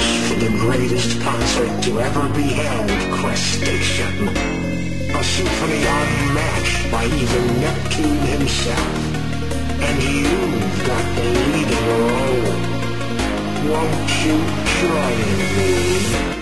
wish for the greatest concert to ever be held, Crestation. A symphony unmatched by even Neptune himself. And you've got the leading role. Won't you join me?